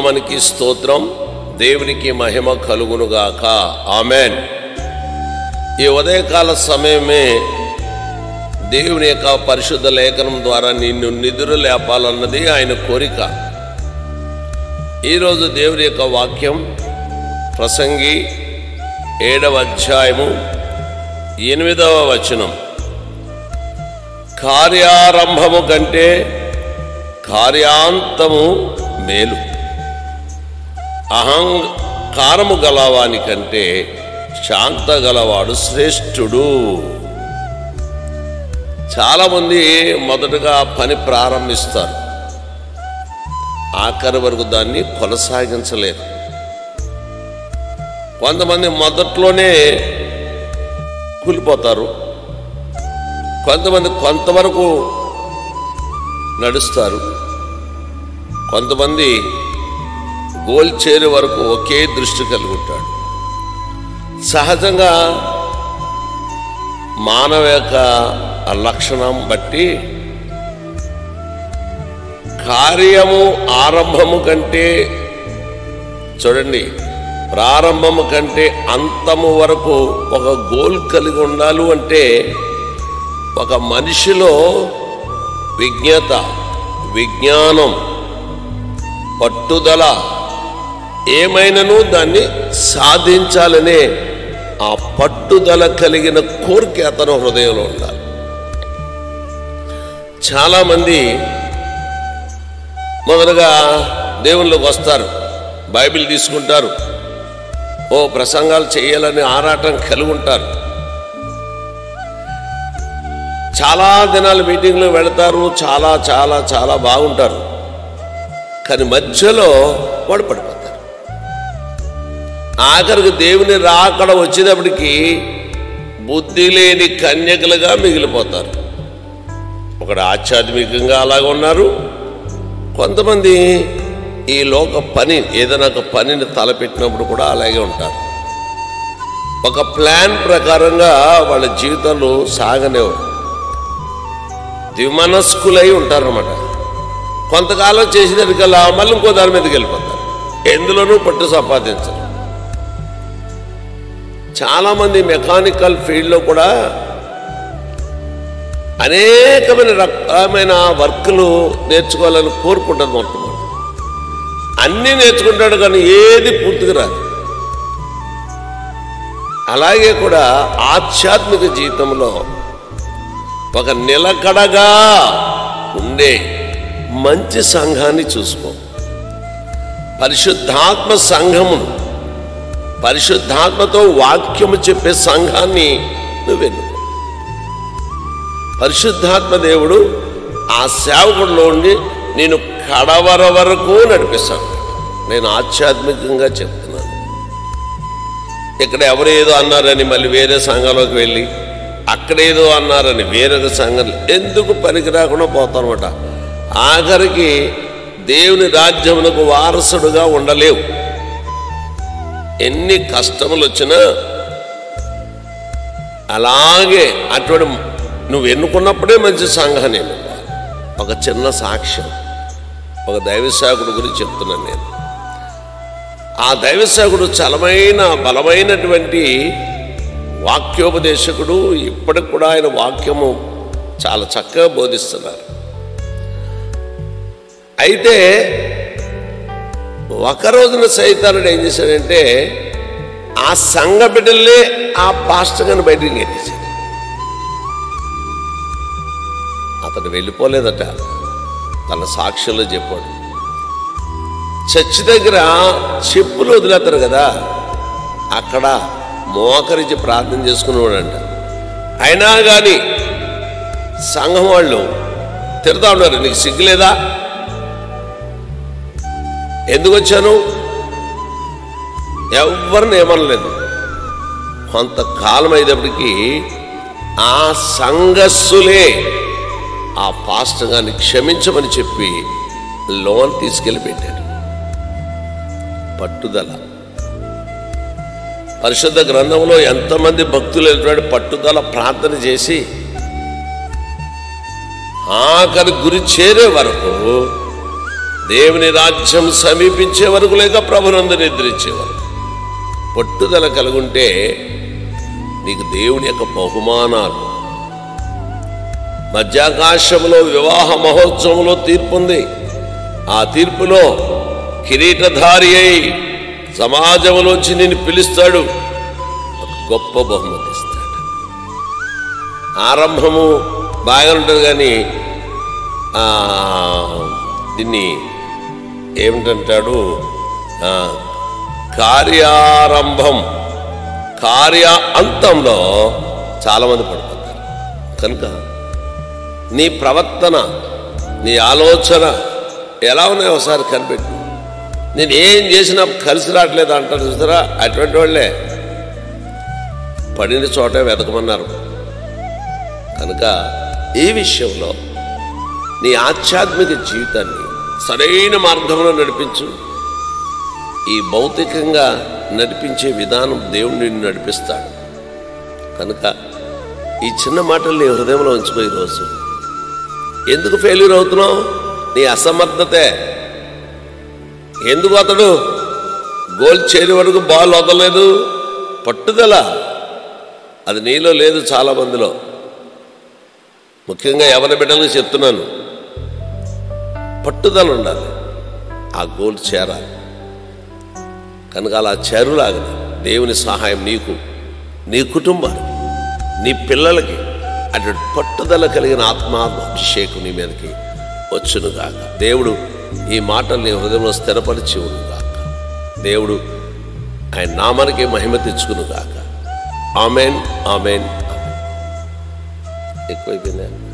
నామానికి స్తోత్రం. దేవునికి మహిమ కలుగునుగాక. ఆమెన్. ఈ ఉదయకాల సమయమే దేవుని యొక్క పరిశుద్ధ లేఖనం ద్వారా నిన్ను నిధులు లేపాలన్నది ఆయన కోరిక. ఈరోజు దేవుని యొక్క వాక్యం ప్రసంగి ఏడవ అధ్యాయము ఎనిమిదవ వచనం. కార్యారంభము కంటే కార్యాంతము మేలు. అహంకారము గలవాని కంటే శాంత గలవాడు శ్రేష్ఠుడు. చాలామంది మొదటగా పని ప్రారంభిస్తారు. ఆఖరి వరకు దాన్ని కొనసాగించలేరు. కొంతమంది మొదట్లోనే కూలిపోతారు. కొంతమంది కొంతవరకు నడుస్తారు. కొంతమంది గోల్ చేరే వరకు ఒకే దృష్టి కలిగి ఉంటాడు. సహజంగా మానవ యొక్క లక్షణం బట్టి కార్యము ఆరంభము కంటే చూడండి ప్రారంభము కంటే అంతము వరకు ఒక గోల్ కలిగి ఉండాలి అంటే ఒక మనిషిలో విజ్ఞత విజ్ఞానం పట్టుదల ఏమైనను దాన్ని సాధించాలనే ఆ పట్టుదల కలిగిన కోరిక అతను హృదయంలో ఉండాలి. చాలామంది మొదలుగా దేవుళ్ళకి వస్తారు బైబిల్ తీసుకుంటారు ఓ ప్రసంగాలు చేయాలని ఆరాటం కలిగి ఉంటారు. చాలా దినాలు మీటింగ్లో వెళతారు చాలా చాలా చాలా బాగుంటారు. కానీ మధ్యలో వాడు పడిపోతారు ఆఖరికి దేవుని రాకడ వచ్చేటప్పటికి బుద్ధి లేని కన్యకలుగా మిగిలిపోతారు. ఒకడు ఆధ్యాత్మికంగా అలాగ ఉన్నారు. కొంతమంది ఈ లోక పని ఏదైనా ఒక పనిని తలపెట్టినప్పుడు కూడా అలాగే ఉంటారు. ఒక ప్లాన్ ప్రకారంగా వాళ్ళ జీవితాలు సాగనేవారు ద్విమనస్కులై ఉంటారన్నమాట. కొంతకాలం చేసేదానికల్లా మళ్ళీ ఇంకో దాని మీదకి వెళ్ళిపోతారు. ఎందులోనూ పట్టు సంపాదించరు. చాలామంది మెకానికల్ ఫీల్డ్లో కూడా అనేకమైన రకమైన వర్క్లు నేర్చుకోవాలని కోరుకుంటారు మొట్టమొదటి. అన్నీ నేర్చుకుంటాడు కానీ ఏది పూర్తిగా రాదు. అలాగే కూడా ఆధ్యాత్మిక జీవితంలో ఒక నిలకడగా ఉండే మంచి సంఘాన్ని చూసుకో. పరిశుద్ధాత్మ సంఘమును పరిశుద్ధాత్మతో వాక్యము చెప్పే సంఘాన్ని నువ్వెన్నుకో పరిశుద్ధాత్మ దేవుడు ఆ సేవకుడిలో ఉండి నేను కడవర వరకు నడిపిస్తాను నేను ఆధ్యాత్మికంగా చెప్తున్నాను. ఇక్కడ ఎవరేదో అన్నారని మళ్ళీ వేరే సంఘంలోకి వెళ్ళి అక్కడేదో అన్నారని వేరొక సంఘం ఎందుకు పనికి రాకుండా పోతానమాట ఆఖరికి దేవుని రాజ్యమునకు వారసుడుగా ఉండలేవు. ఎన్ని కష్టములు వచ్చినా అలాగే అటువంటి నువ్వు ఎన్నుకున్నప్పుడే మంచి సంఘం నేను ఒక చిన్న సాక్ష్యం ఒక దైవశాకుడు గురించి చెప్తున్నాను నేను. ఆ దైవశాకుడు చలమైన బలమైనటువంటి వాక్యోపదేశకుడు ఇప్పటికి కూడా ఆయన వాక్యము చాలా చక్కగా బోధిస్తున్నారు. అయితే ఒక రోజున సైతానుడు ఏం చేశాడంటే ఆ సంఘ బిడ్డలే ఆ పాస్టర్ గారిని బయటికి గెలిచాడు అతను వెళ్ళిపోలేదట. తన సాక్షుల్లో చెప్పాడు. చర్చి దగ్గర చెప్పులు వదిలేతారు కదా అక్కడ మోకరించి ప్రార్థన చేసుకునేవాడంట. అయినా కానీ సంఘం వాళ్ళు తిడతా ఉన్నారు నీకు సిగ్గులేదా ఎందుకు వచ్చాను? ఎవరిని ఏమనలేదు. కొంతకాలం అయ్యేటప్పటికీ ఆ సంగస్సులే ఆ పాస్టర్ గారిని క్షమించమని చెప్పి లోన్ తీసుకెళ్ళి పెట్టాడు పట్టుదల. పరిశుద్ధ గ్రంథంలో ఎంతమంది భక్తులు వెళ్తున్నాడు పట్టుదల ప్రార్థన చేసి ఆఖరి గురి చేరే వరకు దేవుని రాజ్యం సమీపించే వరకు లేక ప్రభునందు నిద్రించే వరకు పట్టుదల కలుగుంటే నీకు దేవుని యొక్క బహుమానాలు. మధ్యాకాశంలో వివాహ మహోత్సవంలో తీర్పు ఉంది. ఆ తీర్పులో కిరీటధారి అయి సమాజంలోంచి నిన్ను పిలుస్తాడు. గొప్ప బహుమతి ఇస్తాడు. ఆరంభము బాగా ఉంటుంది కానీ దీన్ని ఏమిటంటాడు? కార్యారంభం కార్య అంతంలో చాలామంది పడిపోతారు. కనుక నీ ప్రవర్తన నీ ఆలోచన ఎలా ఉన్నాయో ఒకసారి కనిపెట్టు. నేను ఏం చేసినా కలిసి రావట్లేదు అంటారు చూసారా? అటువంటి వాళ్ళే. పడిన చోటే వెతకమన్నారు. కనుక ఈ విషయంలో నీ ఆధ్యాత్మిక జీవితాన్ని సరైన మార్గంలో నడిపించు. ఈ భౌతికంగా నడిపించే విధానం దేవుడు నిన్ను నడిపిస్తాడు. కనుక ఈ చిన్న మాటలు నీ హృదయంలో ఉంచుకో ఈరోజు. ఎందుకు ఫెయిల్యూర్ అవుతున్నావు? నీ అసమర్థతే. ఎందుకు అతడు గోల్ చేరే వరకు బాల్ వదలలేదు? పట్టుదల. అది నీలో లేదు చాలా మందిలో ముఖ్యంగా ఎవరి బిడ్డలకు చెప్తున్నాను. పట్టుదల ఉండాలి. ఆ గోల్ చేరాలి. కనుక అలా చేరులాగని దేవుని సహాయం నీకు నీ కుటుంబానికి నీ పిల్లలకి అటువంటి పట్టుదల కలిగిన ఆత్మాత్మ నీ మీదకి వచ్చునుగాక. దేవుడు ఈ మాటలు నీ హృదయంలో స్థిరపరిచి ఉండుగాక. దేవుడు ఆయన నామానికి మహిమ తెచ్చుకునుగాక. Amen amen. ఎక్కువైపోయిందా?